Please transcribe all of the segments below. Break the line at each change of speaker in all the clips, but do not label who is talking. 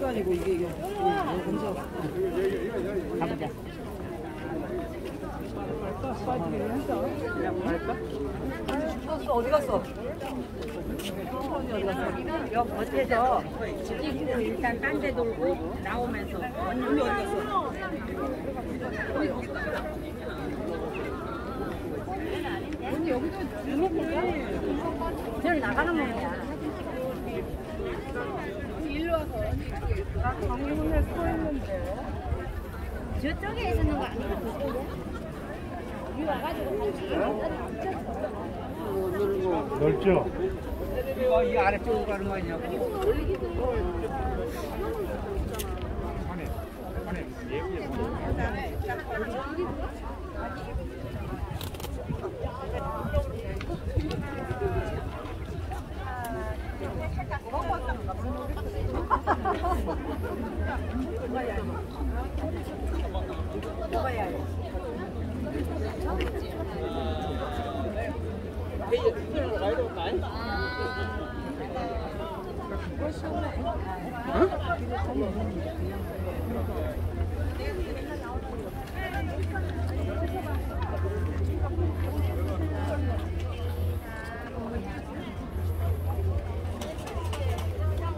거
아니고 이게 이게 먼저 가보자. 어디 갔어?
여 겉에서 찍고 일단 딴 데 돌고 나오면서
언니 어디 갔어?
저를 나가는 거야.
강문에 서 있는데.
저쪽에 있는 거 아니야? 여기 와가지고
넓죠?
이거 이 아래쪽으로 가는 거 아니냐고.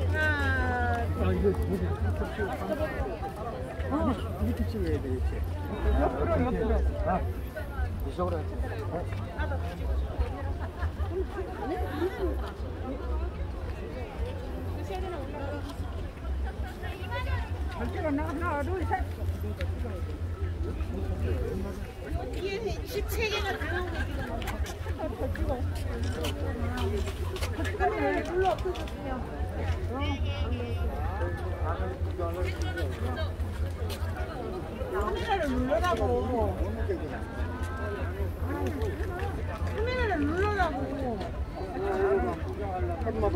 아 이거 아 이렇게 찍어야 돼 이렇게. 옆으로 옆으로. 아 이쪽으로. 어?
셋. 카메라를 불러 없어졌어요. 카메라를 눌러라고. 카메라를 눌러라고. 거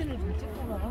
사, 사진을 좀 찍어봐.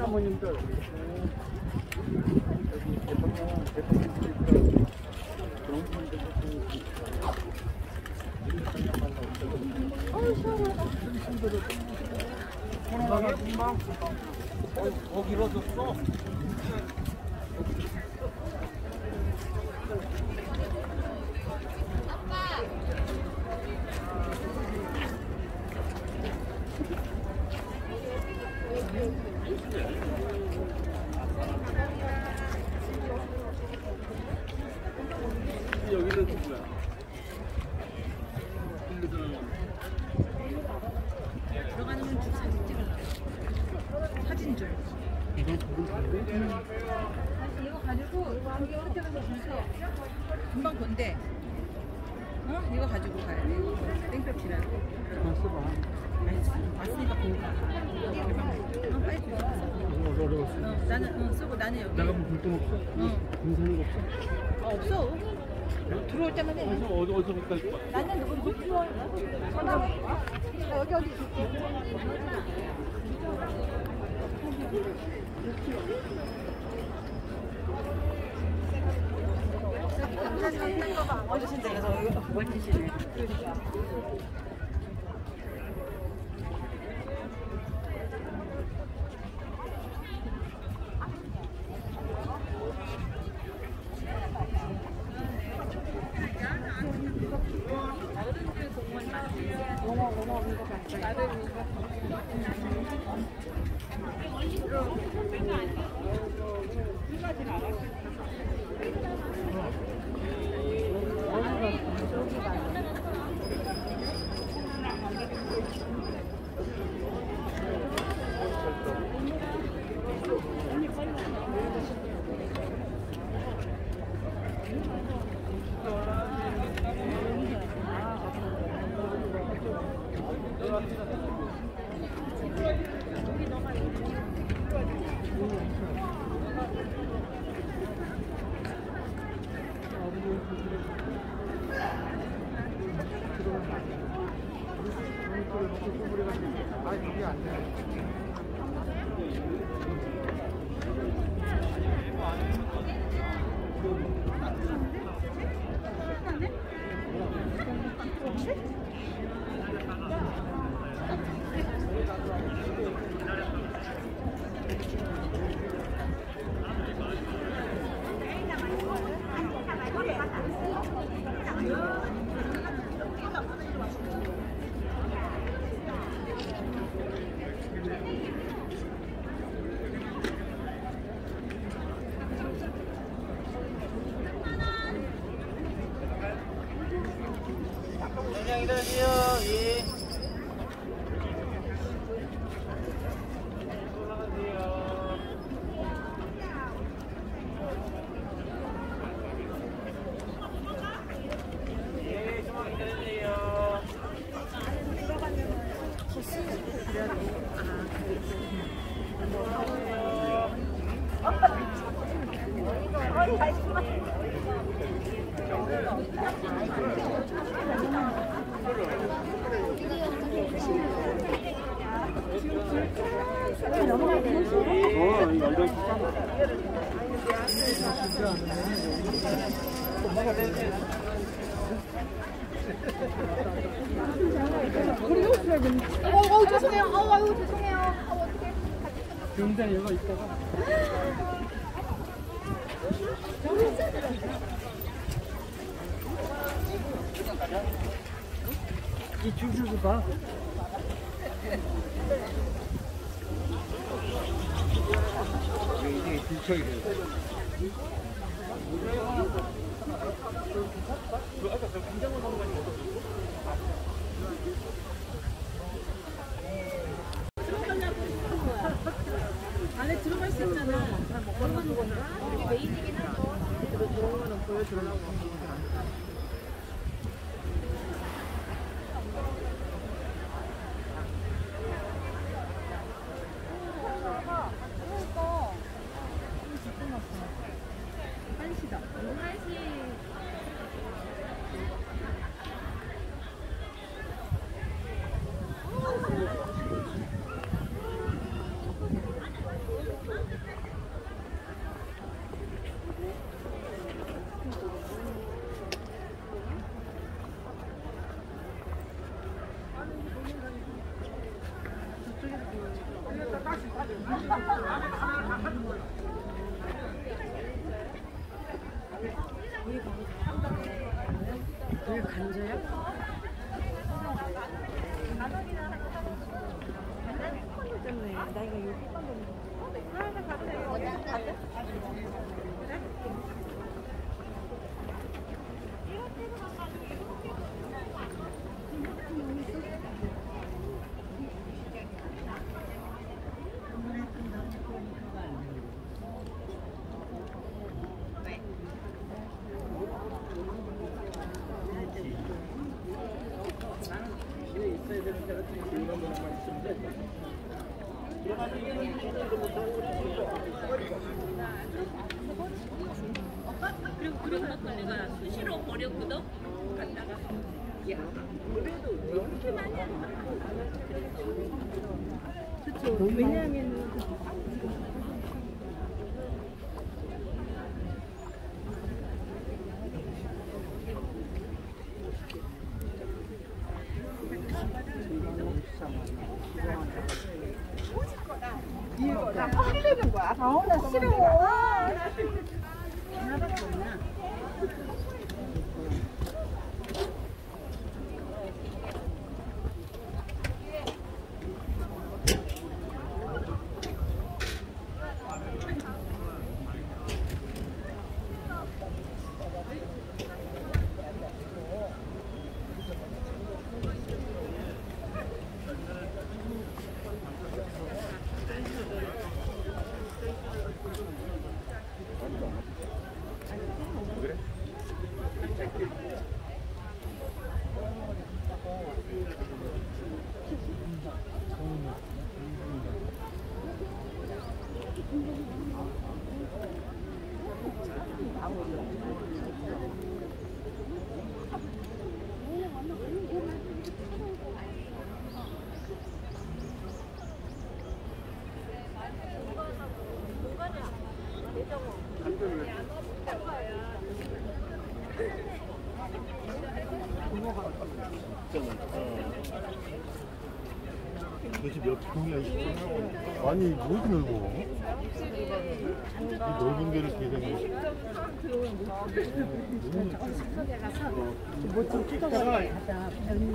está muito. 나는 누구
좋아? 여기
어디
줄게. 어르신들 그래서 멀티시네.
일단 여기 있다가
야, 그래도 이렇게 많이 안 나.
아니, 뭐 이렇게 넓어? 이 넓은 데를 거.
뭐좀 뜯어서 가자. 별미.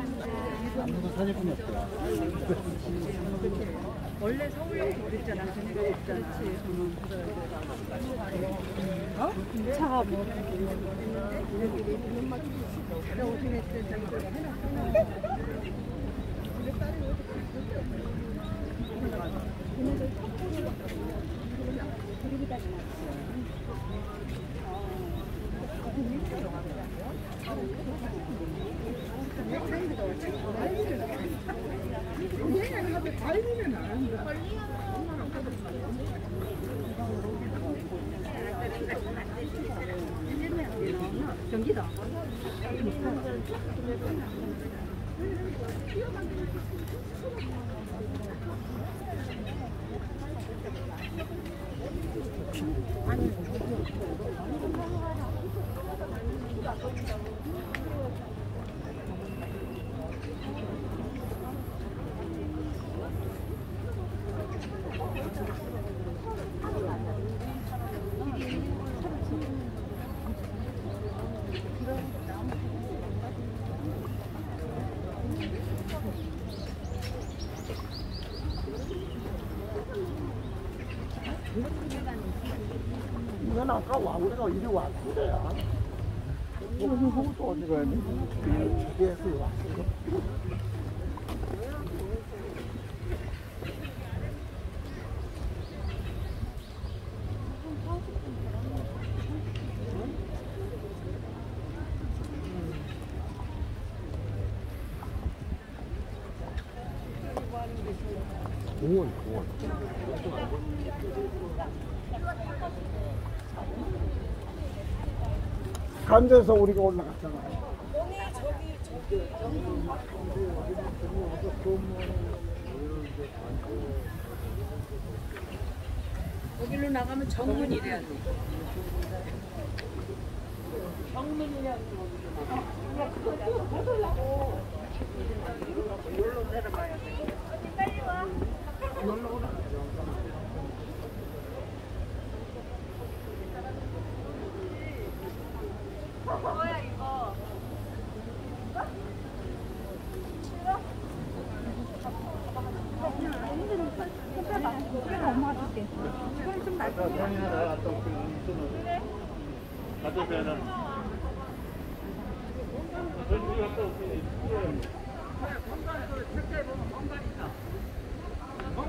아무도 사진꾼이 없더라.
원래 서울역도 그랬잖아. 전에가 없잖아. 어?
차가 뭐. 경기도.
난 아까 와 우리가 이리 왔던 거야. 무슨 그것도 어디 가야 돼? 저기에서 왔어. 공원, 공원. 간데서 우리가 올라갔잖아.
거기로 나가면 정문이래야 돼.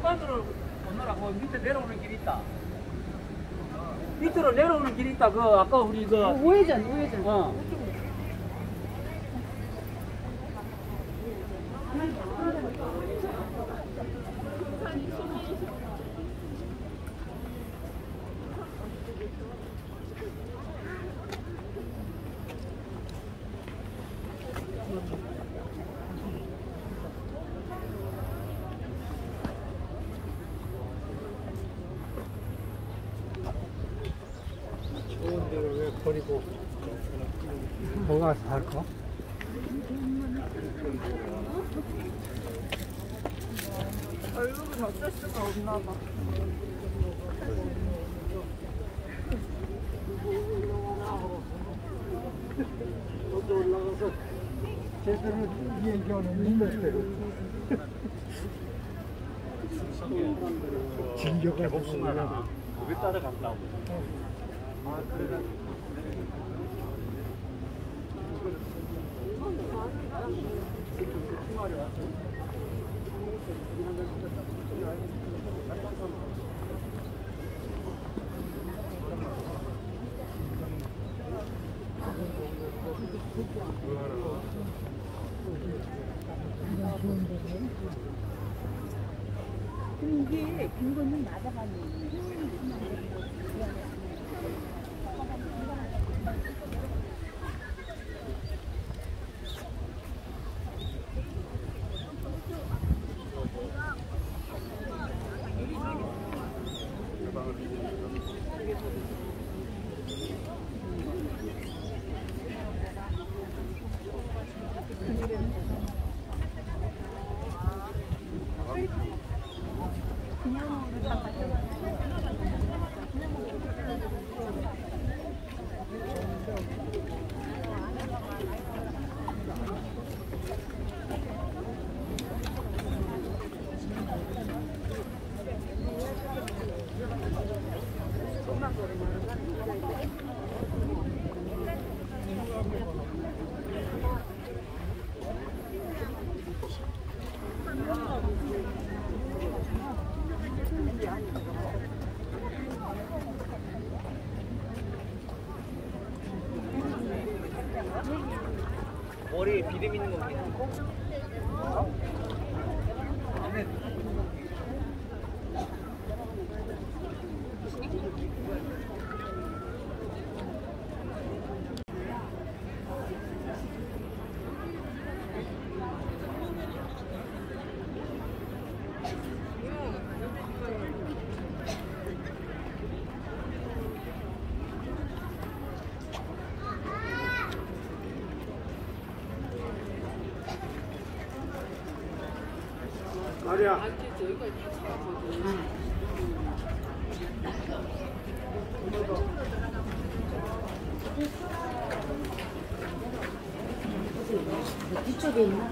성관으로 건너라고 밑에 내려오는 길이 있다. 밑으로 내려오는 길이 있다. 그 아까 우리 그
우회전, 우회전.
어.
좋은 데를 왜 버리고 거기 가서 살까?
얼굴은 어쩔 수가 없나 봐.
여기 올라가서 제대로 얘기하는 인물대로 그냥
왜 따라간다고?
머리
말이야
이쪽에 있나?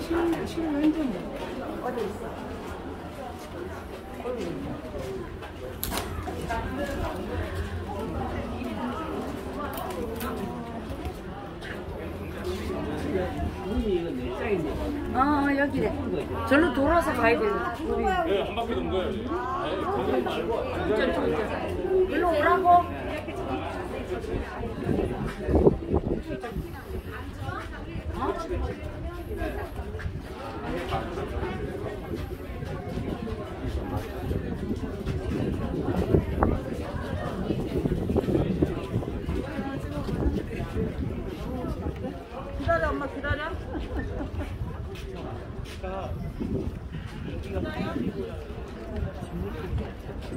실, 실 왼쪽에 어디 있어?
있네.
어 여기래. 절로 돌아서 가야 돼. 우리.
한 바퀴 돈 거예요.
운전 좀 일로 오라고.
기다려 엄마 기다려.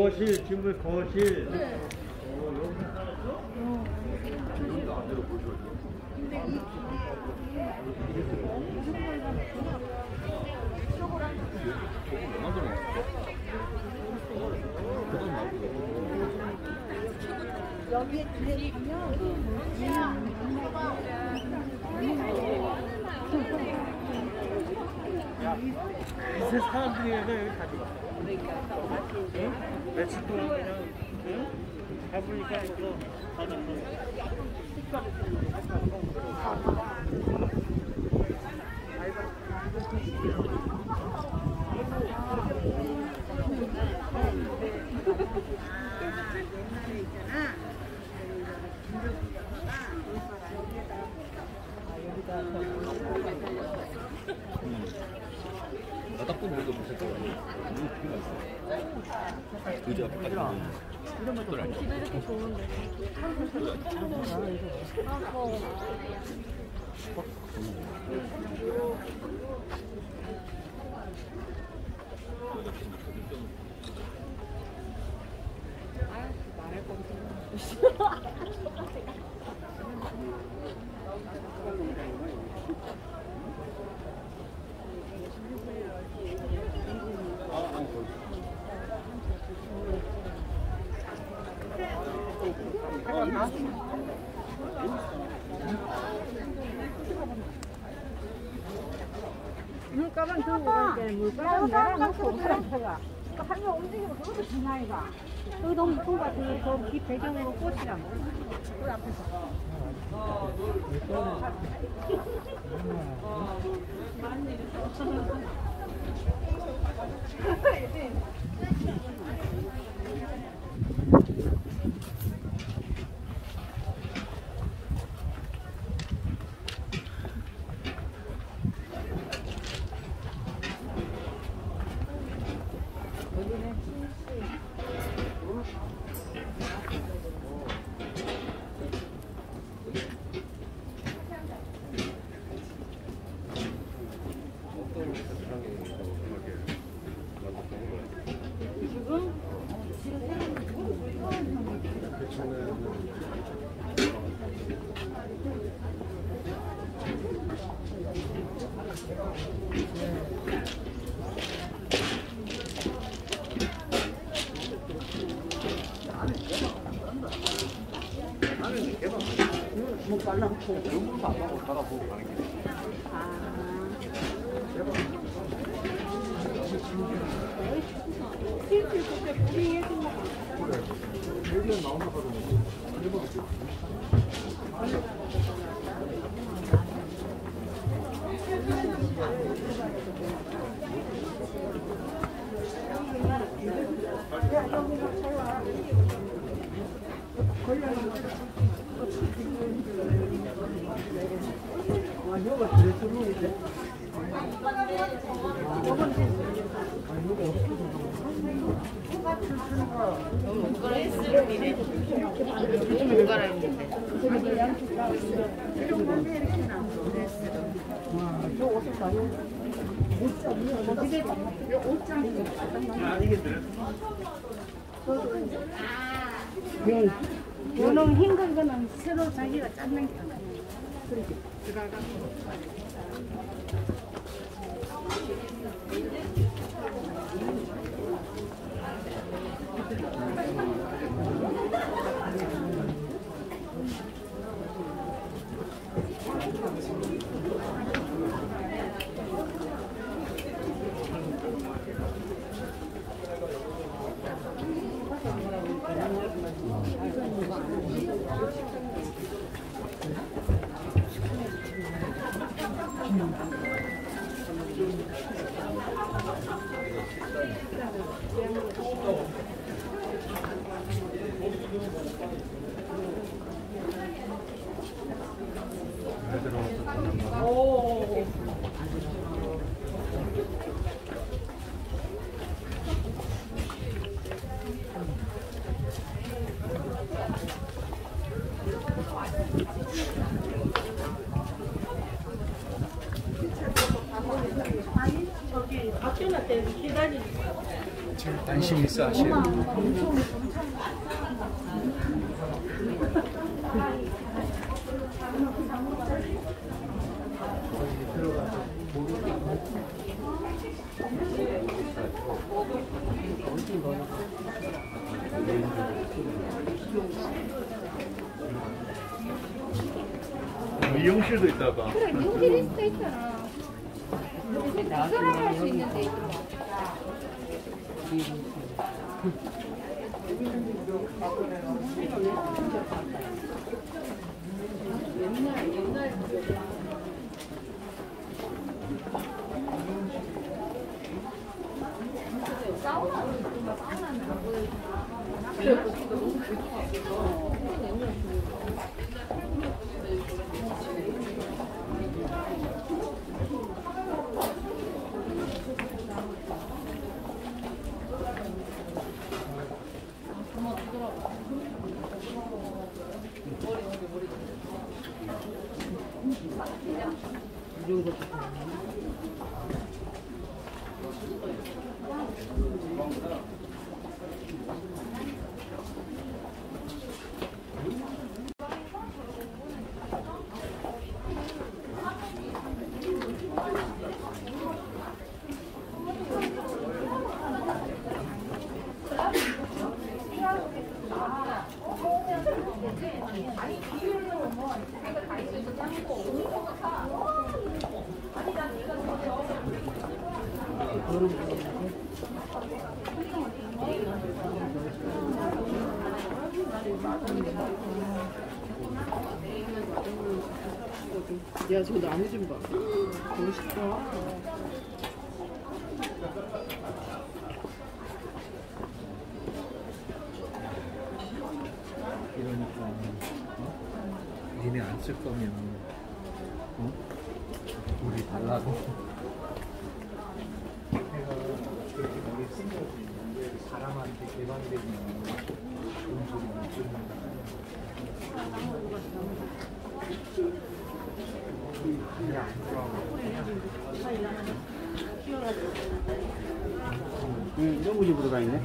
거기야.
거실, 집을 거 실. 그 사람들이 해서 여기 가져가. 응? 며칠 동안 그냥 응? 가보니까 이거 가져가.
나딱분 그래도 무슨 거 의자 앞까지.
물가방 Yeah. 从成本。 요놈 흰건 거는 새로 자기가 짰는 게
관심 있어 하시는
미용실도 있다가.
그래,
어? 쓸 거면 어? 우리 달라고 내가 그렇게 많이 쓴 거지 사람한테 개방되면 좋은 소리 못 듣는다 그게 아니더라고
응, 너무 집으로 가 있네.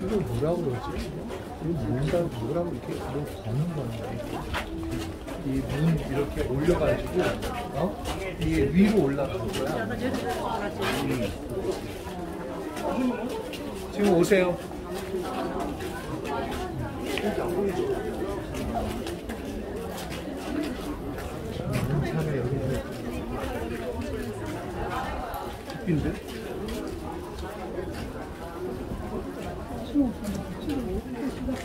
이거 뭐라고 그러지? 이거 뭔가 뭐라고 이렇게 뭐 거는 건데 이문 이렇게 올려가지고 어? 이게 위로 올라가는 거야. 음. 지금 오세요. 차가 여기는 깊인데?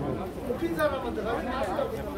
많이
산책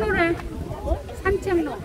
로래. 산책로.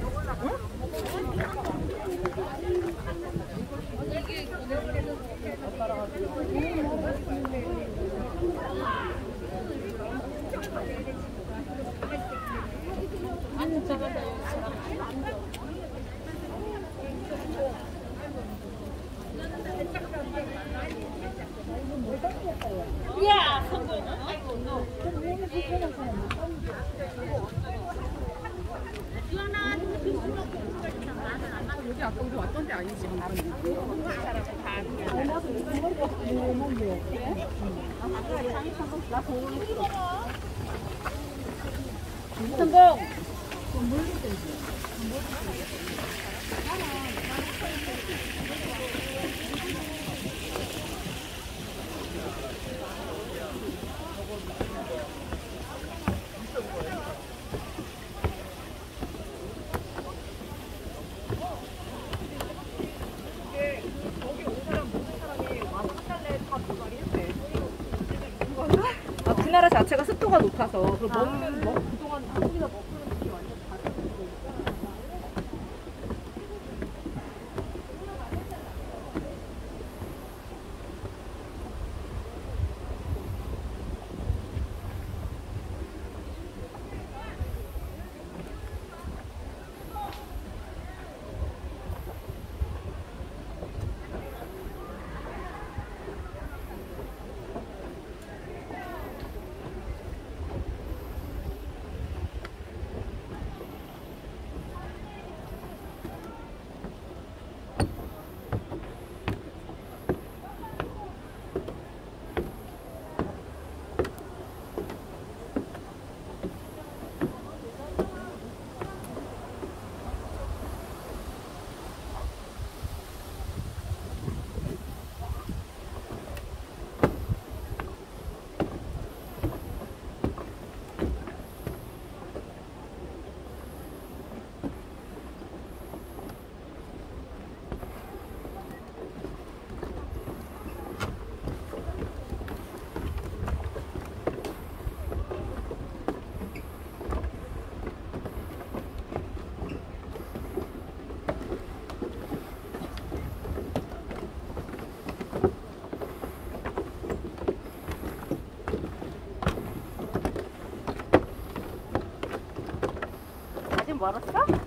아, 그 나라 자체가 습도가 높아서 그 먹는 멀었어?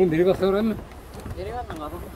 그럼 내려갔어 그러면?
내려갔나 봐.
아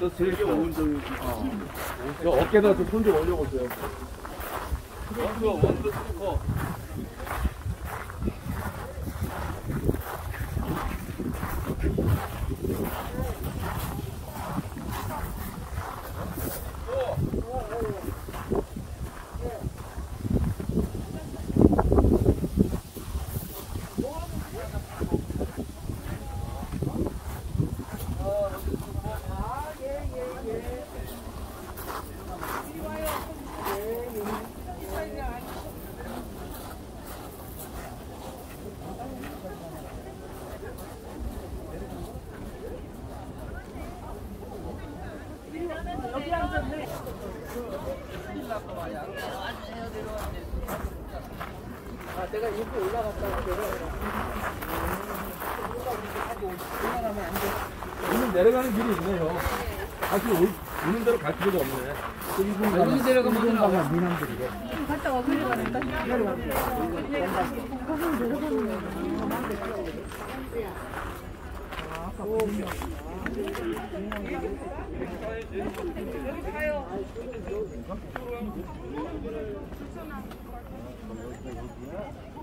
원투 되게 오른쪽 어. 어깨다 좀손 좀 올려보세요. 원투 원투 스커.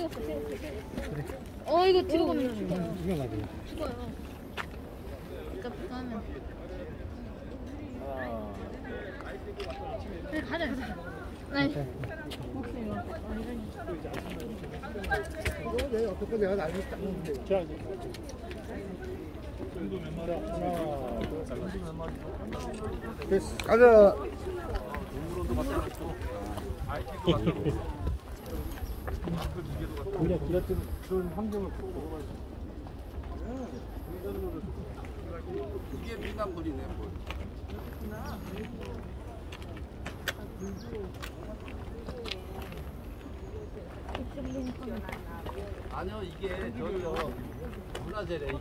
하나 찍었어, 찍었어.
어 이거 뒤로 가면 죽어요.
이거 맞아요.
죽어요. 진짜 가면. 네 가자. 네.
내 어떻게 내가 나중에 딱 먹는데.
자, 몇 마리? 하나, 둘,
됐어. 가자.
우 기라트 그런 환경을
이게 뭘. 아니요 이게 저기요 문화재래.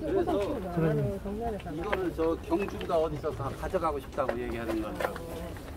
그래서 이거를 저 경주가 어디서 다 가져가고 싶다고 얘기하는 거예요.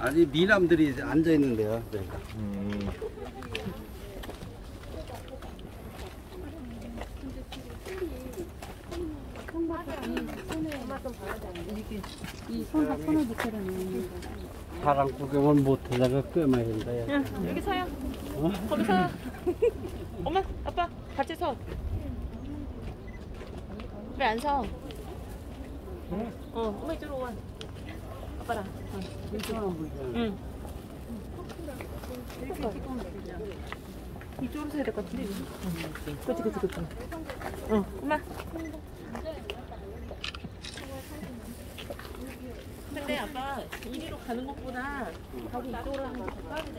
아니 미남들이 앉아 있는데요. 저희가.
음.
사람 구경은 못하다가 끄면 된다.
여기 서요. 거기 서요. 엄마, 아빠, 같이 서. 왜 안 서? 어, 엄마 이쪽으로 와. 아빠랑. 응. 이쪽으로 서야 될 것 같은데. 그치, 그치, 그치. 응, 엄마. 근데 아빠 이리로 가는 것보다 거기 이쪽으로 하는 게 더 빠르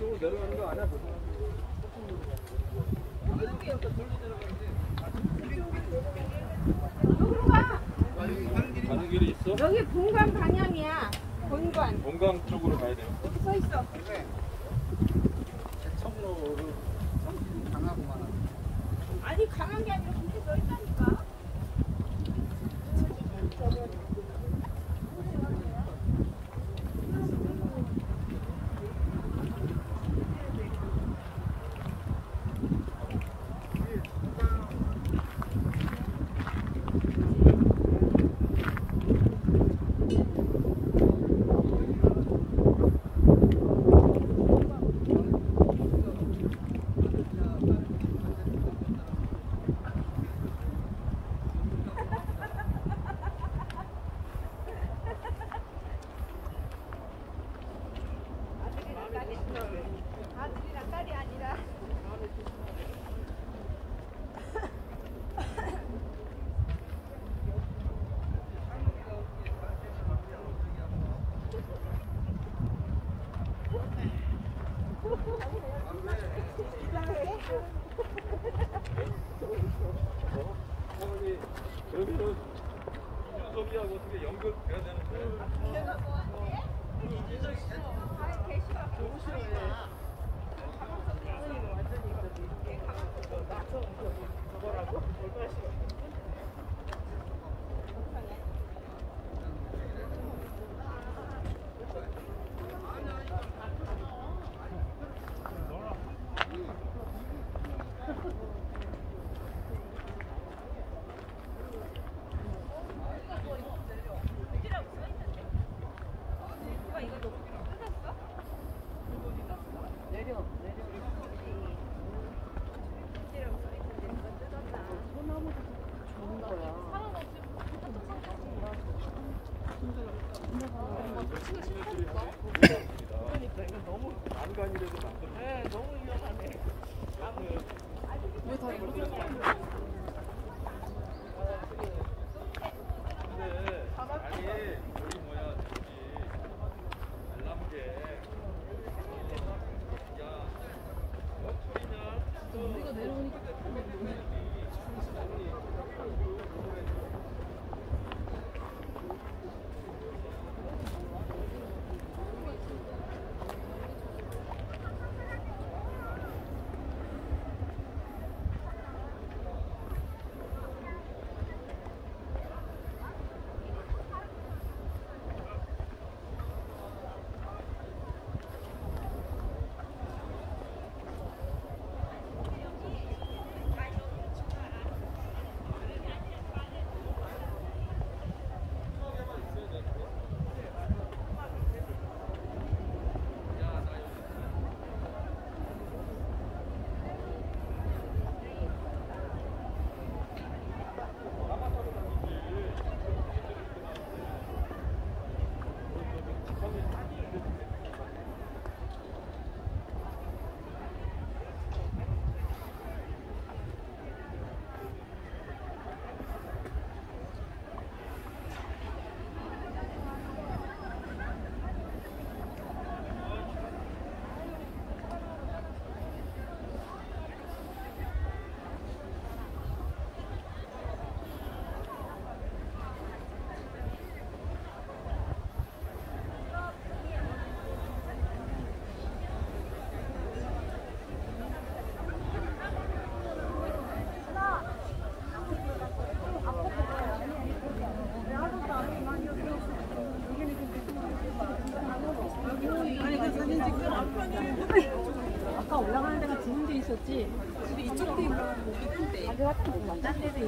대.
가는 길이 있어?
여기 본관 방향이야. 본관.
본강 쪽으로 가야 돼요.
서 있어. 아니 강한 게 아니라 그렇게 서 있다니까.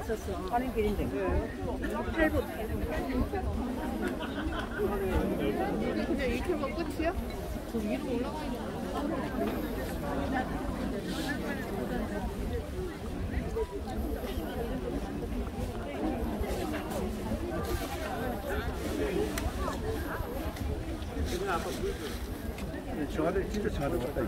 있었어. 가는 길인데. 8분
그냥 이렇게만 끝이야? 저 위로 올라가 있는
저 안에 진짜 저 안에 갔다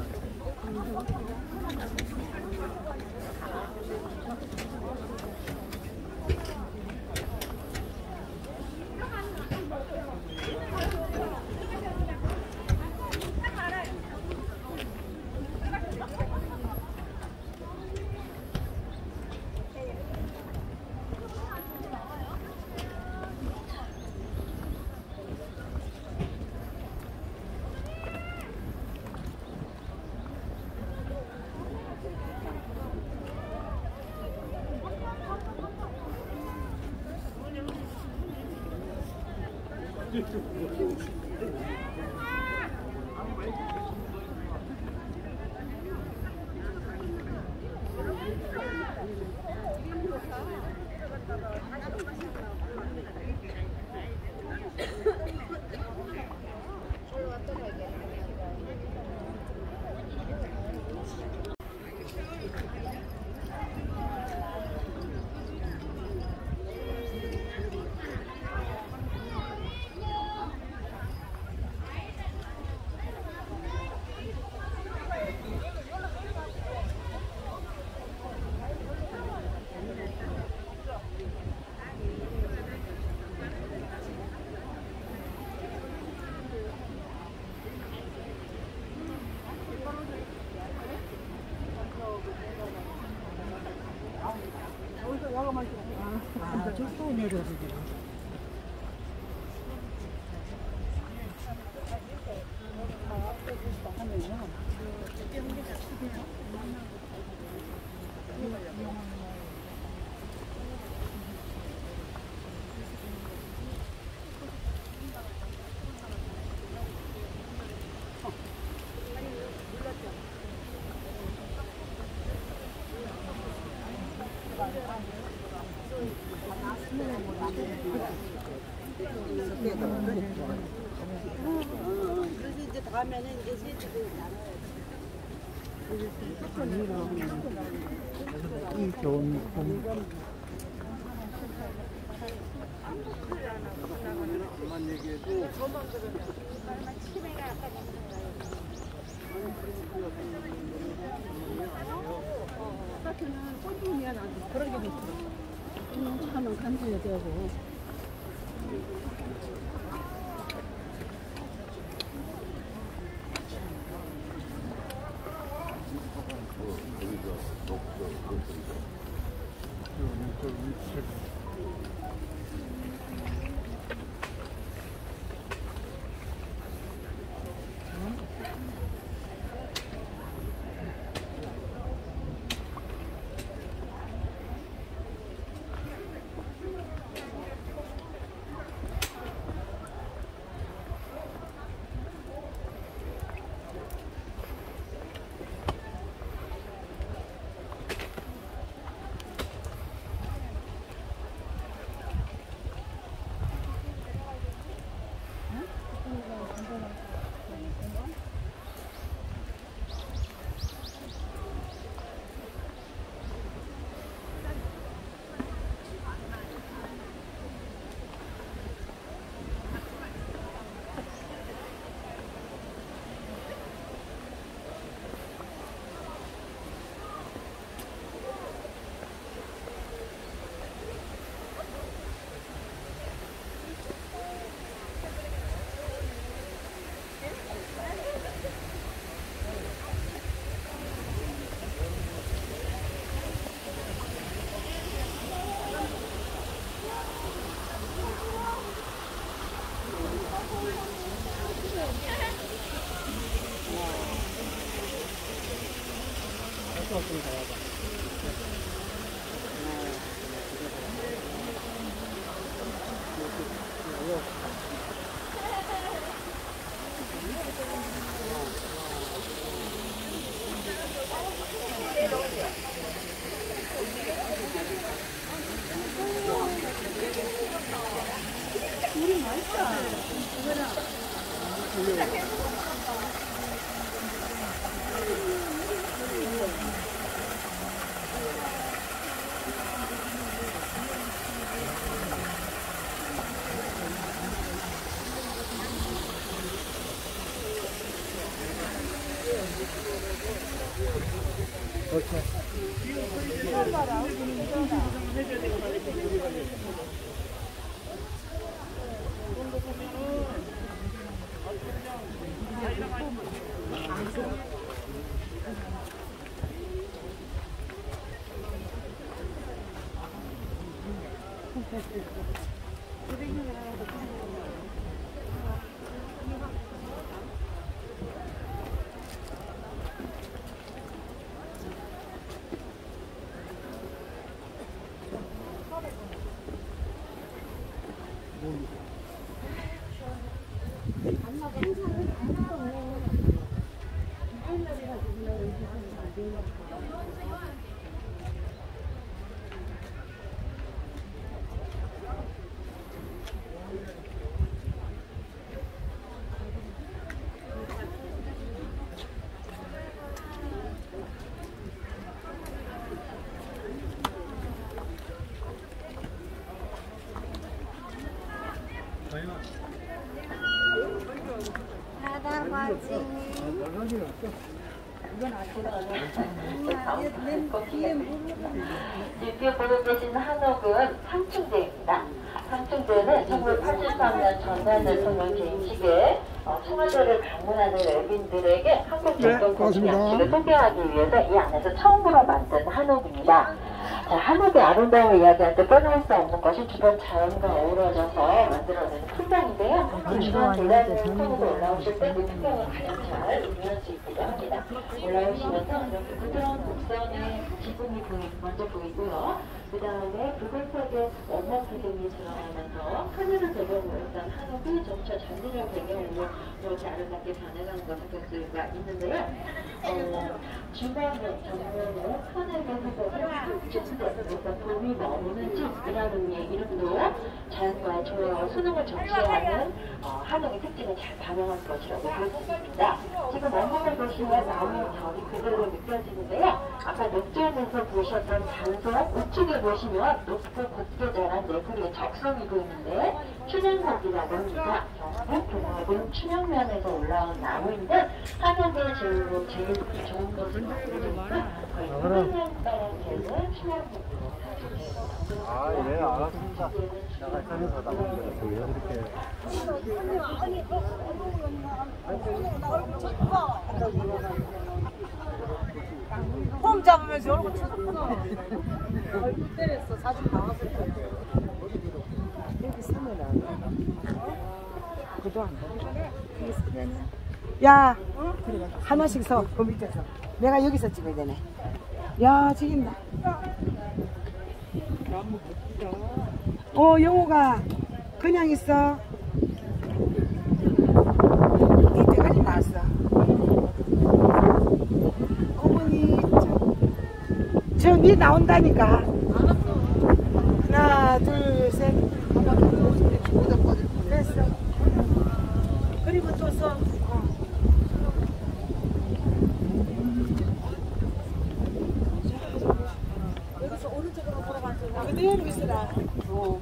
있어. 이 좋은 공
얘기해도
아파트는 꼴통이야 나도 그런 게. 음, 차는 간지야 되고.
뒤에 보고 계신 한옥은 상충제입니다. 상충제는 1983년 전날 대통령 개인식에 어, 청와대를 방문하는 외빈들에게 한국 정권 공식 양식을 소개하기 위해서 이 안에서 처음으로 만든 한옥입니다. 자, 한옥의 아름다움을 이야기할 때 빼놓을 수 없는 것이 주변 자연과 어우러져서 만들어내는 풍경인데요. 중간 계단을 타고 올라오실 때 그 풍경을 가장 잘 이해할 수 있기도 합니다. 올라오시면서 이렇게 부드러운 곡선의 지붕이 보이, 먼저 보이고요. 그 다음에 붉은색의 원목 배경이 드러나면서 하늘을 배경으로 한 한옥이 점차 잔디를 배경으로 이렇게 아름답게 것을 볼 수가 있는데요. 어, 중간에 정면에 해석을 ጭ는데 그러니까 봄이 머무는 집 이라는 예, 이름도 자연과의 조화와 수능을 정치하는 어, 한옥의 특징을 잘 반영한 것이라고 볼 수 있습니다. 지금 원본을 보시면 나무 결이 그대로 느껴지는데요. 아까 녹조에서 보셨던 장성 우측에 보시면 높고 곱게 자란 네그리의 적성이 보이는데 춘향목이라고 합니다. 동합은 춘향면에서 올라온 나무인데 한옥의 제일로 제일 좋은 것은 거의 개는 춘향목으로
아, 예, 알았습니다. 내가 산에서 거예요. 이렇게.
폼 잡으면서 얼굴 쳐졌구나. 얼굴 때렸어. 사진 나왔을 때. 여기 쓰면 그도 안 돼. 야, 하나씩 서, 그 밑에서. 내가 여기서 찍어야 되네. 야, 찍인다. 어, 영호가 그냥 있어. 이때까지 나왔어. 어머니, 저, 니 나온다니까. 하나, 둘, 셋. 됐어. 그리고 또 서. 어. 여기서 오른쪽으로 걸어가지고 그대로 있으라. 어,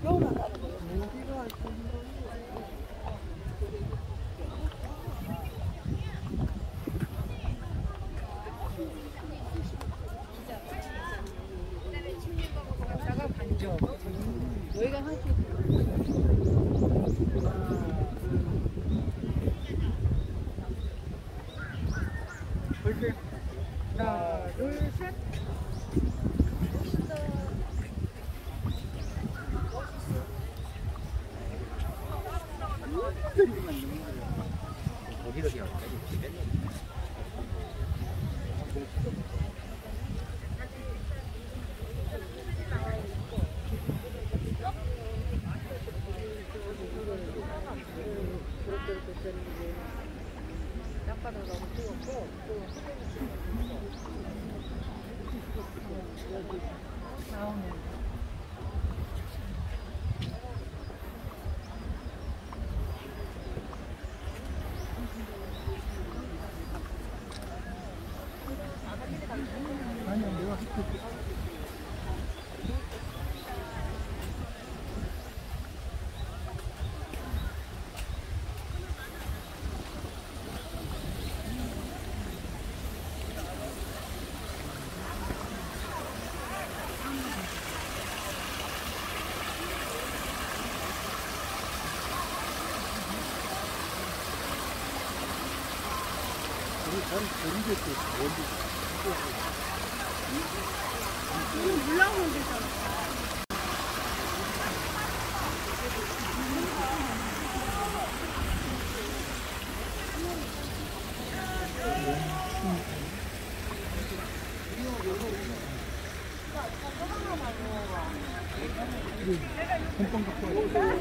여기만 가는 거야.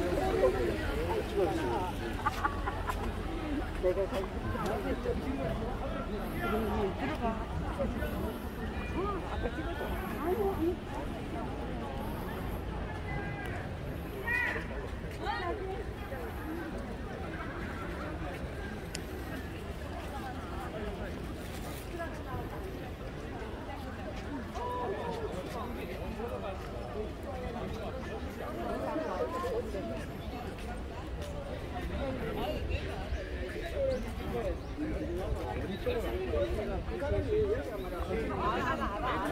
아니 아니 아니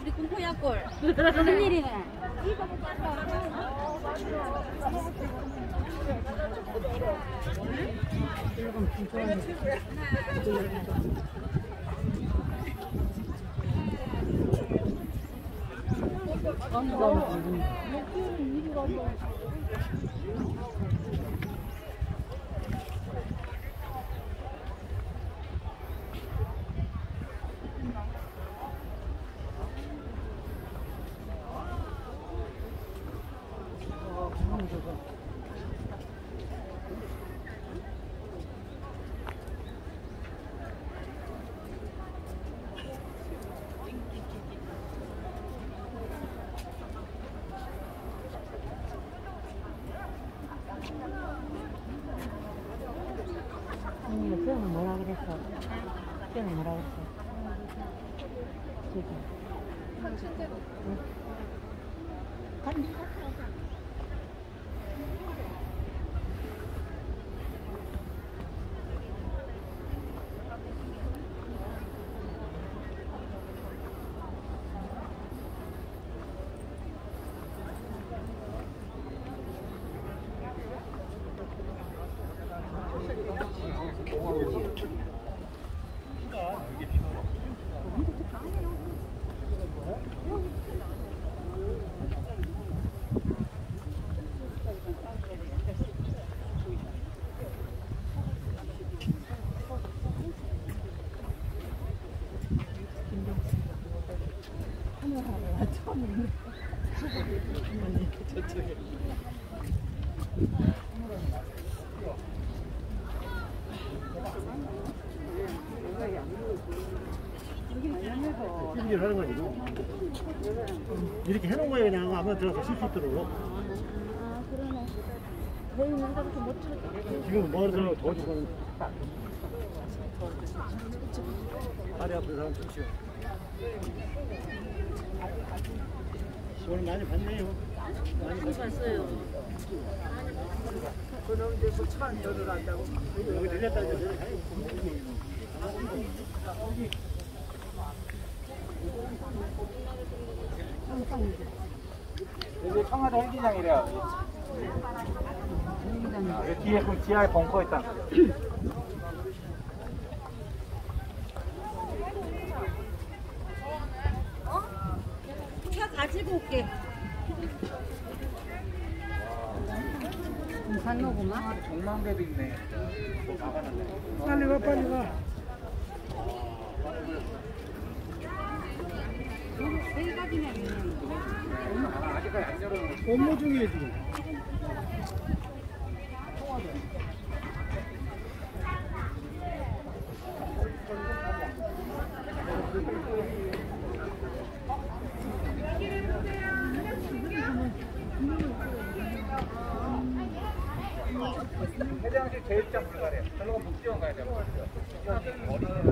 우리 공포약골 무슨 일이네 언니가 수영은 뭐라 그랬어? 수영은 뭐라 그랬어? 저기.
승질 하는 거지. 이렇게 해놓은 거에 그냥 아무나 들어가서 쓸수 있도록.
아, 그러네. 저희는 저렇게 못 쳐.
지금 머리 들어 더 주고. 다리 아픈 사람 좋죠. 오늘 많이 봤네요. 많이 봤어요.
그놈 이제 뭐 차안 열을 한다고.
여기 들렸다 이제
여기 청와대 헬기장이래요. 여기 뒤에 그 지하에 벙커 있다.
가지고 올게.
산로구만.
전망대도 있네.
빨리 가, 빨리 가.
세 가지나 있네.
아직까지 안 열어놓은 거.
업무 중이에요, 지금.
제일장 불가래요. 저로 북지원 가야 돼요. 북지원 어린이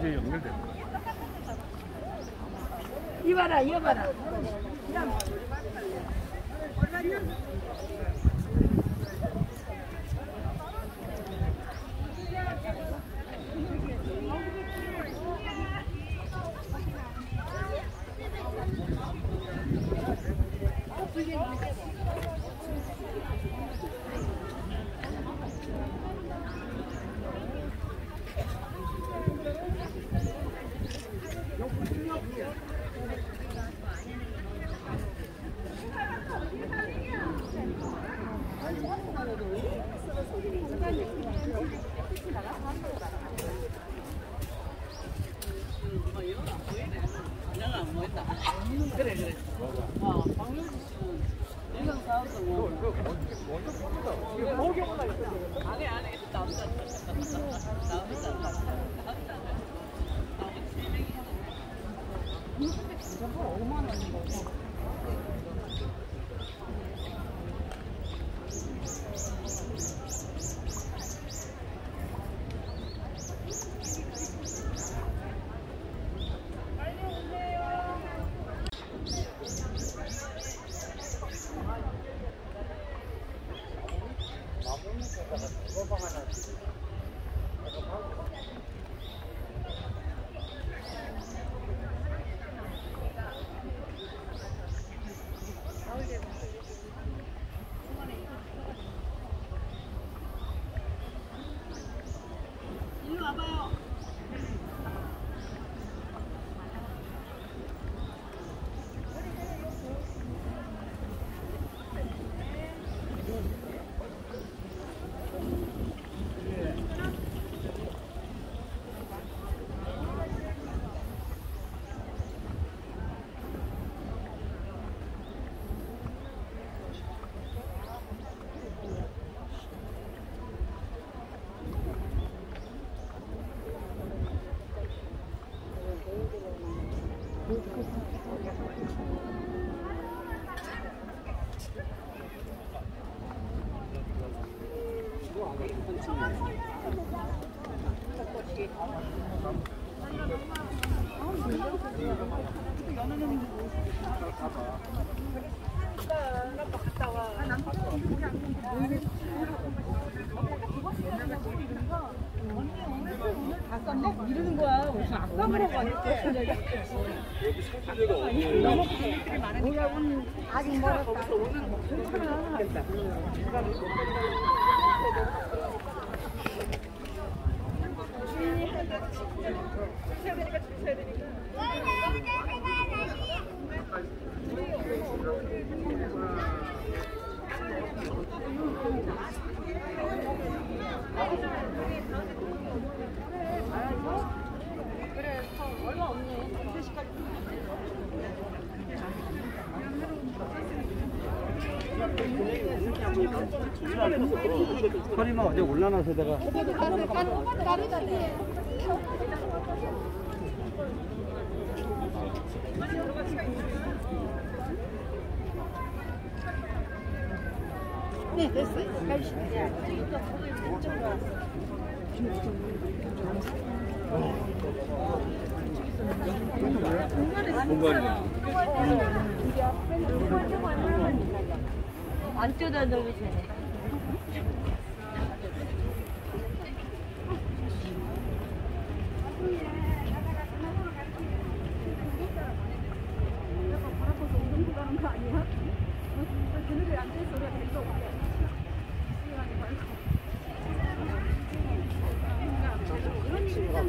이제 연결돼.
이봐라, 이봐라.
이러는
아직 멀었다.
허리만 어제 올라놔서 내가
네, 됐어요. 가시.
공간이야.
안 뜯어놓으면 되네.
거
아니야? 너
진짜 걔네들이
앉아있어
우리가
데리러 시간이
말고
그러니까
그런 일이 있다는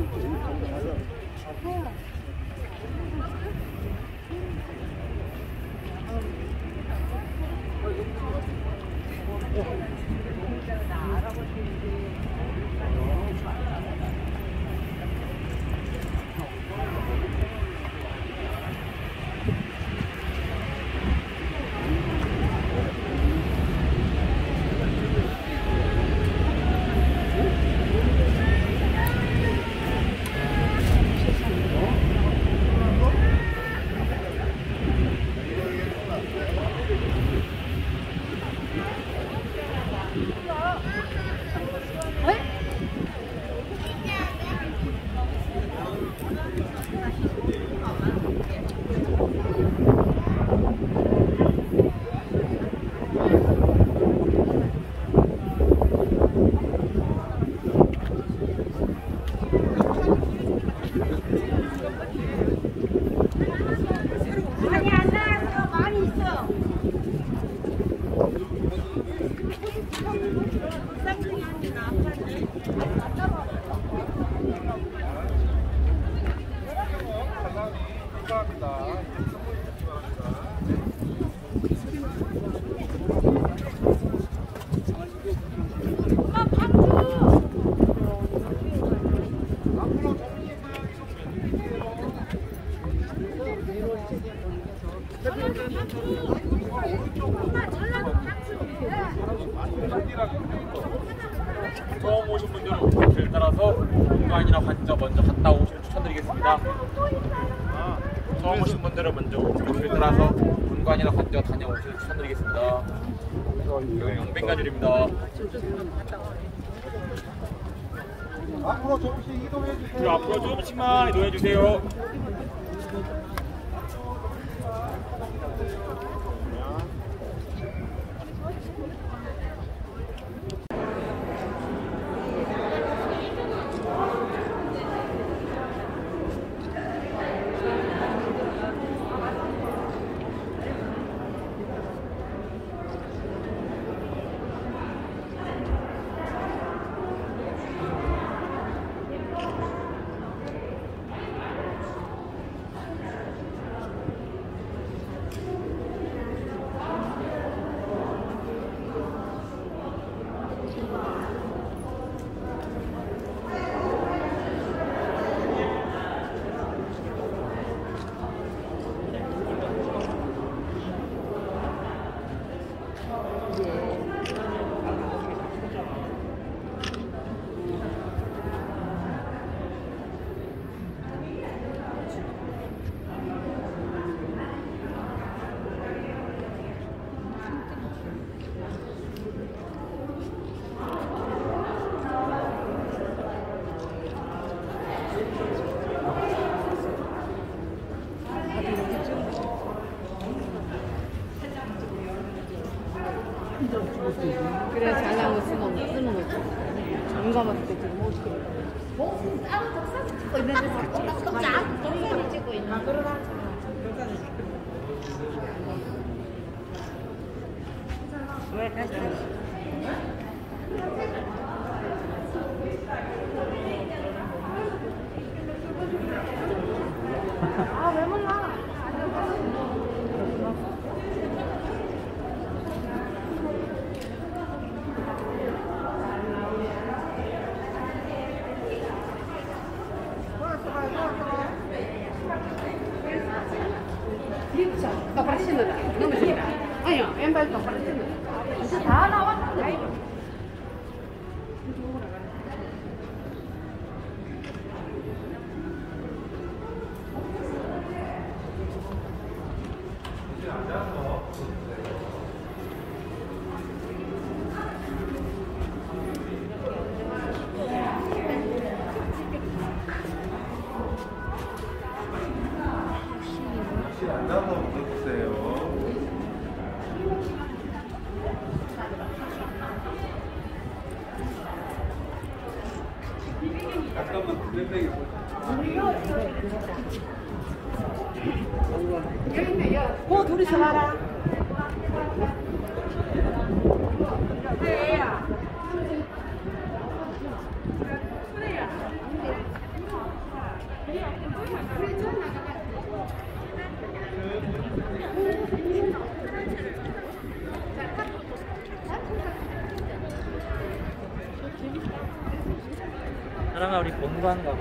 사랑아 우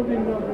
거기